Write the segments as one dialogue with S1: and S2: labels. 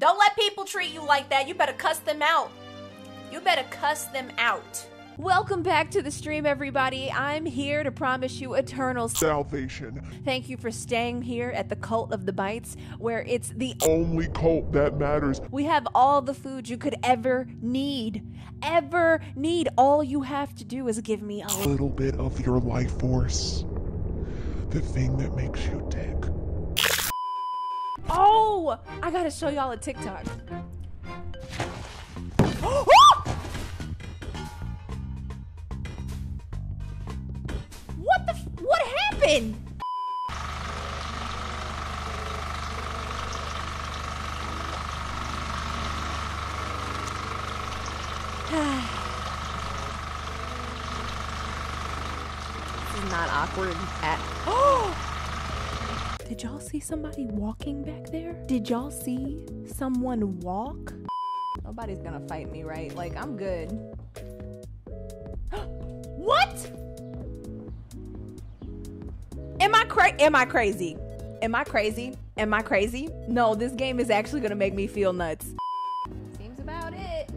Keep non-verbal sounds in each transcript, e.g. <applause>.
S1: Don't let people treat you like that. You better cuss them out. You better cuss them out.
S2: Welcome back to the stream, everybody. I'm here to promise you eternal
S3: salvation.
S2: Thank you for staying here at the Cult of the Bytes, where it's the
S3: only cult that matters.
S2: We have all the food you could ever need. Ever need. All you have to do is give me a
S3: little bit of your life force. The thing that makes you tick.
S2: Oh! I gotta show y'all a TikTok. <gasps> what the? what happened? <sighs> this is not awkward at. Oh! <gasps> <gasps> Did y'all see somebody walking back there? Did y'all see someone walk? Nobody's gonna fight me, right? Like, I'm good. <gasps> what? Am I cra- am I crazy? Am I crazy? Am I crazy? No, this game is actually gonna make me feel nuts. Seems about it.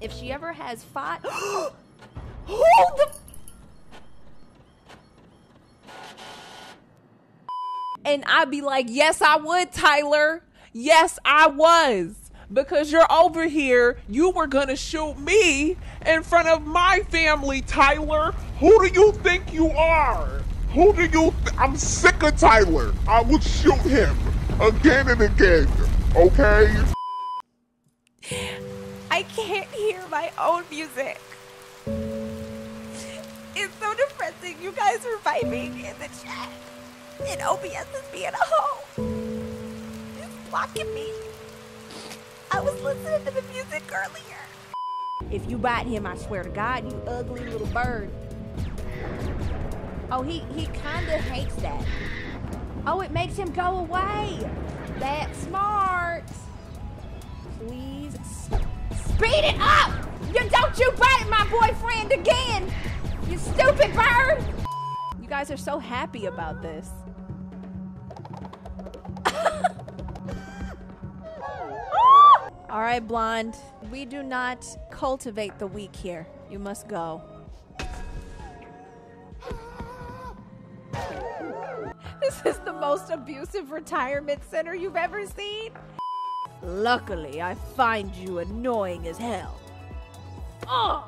S2: If she ever has fought <gasps> Hold the And I'd be like, yes, I would, Tyler. Yes, I was.
S4: Because you're over here, you were gonna shoot me in front of my family, Tyler.
S3: Who do you think you are? Who do you? Th- I'm sick of Tyler. I would shoot him again and again. Okay.
S2: I can't hear my own music. It's so depressing. You guys are vibing in the chat. And OBS is being a hoe. It's blocking me. I was listening to the music earlier. If you bite him, I swear to God, you ugly little bird. Oh, he, he kinda hates that. Oh, it makes him go away. That's smart. Please speed it up! You don't you bite my boyfriend again! You stupid bird! Guys are so happy about this. <laughs> All right, blonde. We do not cultivate the weak here. You must go. <laughs> This is the most abusive retirement center you've ever seen. Luckily, I find you annoying as hell. Oh!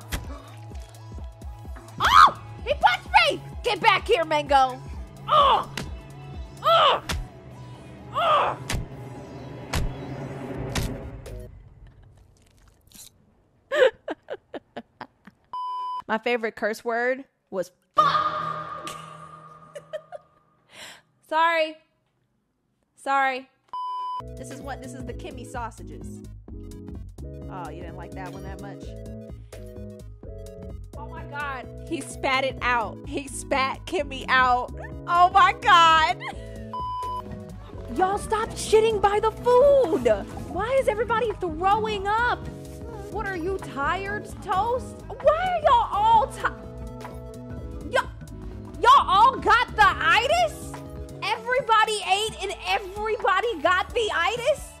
S2: He punched me! Get back here, Mango! Oh! Oh! Oh! My favorite curse word was fuck. <laughs> Sorry. Sorry. This is what this is the Kimmy sausages. Oh, you didn't like that one that much? He spat it out. He spat Kimmy out. Oh my god. Y'all stop shitting by the food. Why is everybody throwing up? What are you tired, Toast? Why are y'all all tired? Y'all, y'all all got the itis? Everybody ate and everybody got the itis?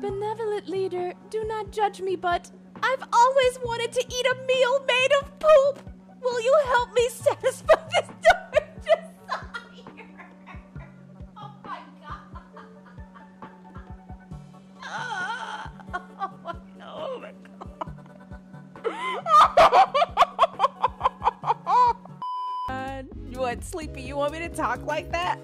S2: Benevolent leader, do not judge me, but I've always wanted to eat a meal made of poop. Will you help me satisfy <laughs> this dark desire? <laughs> Oh my god. Oh my, oh my god. god. what, Sleepy? You want me to talk like that?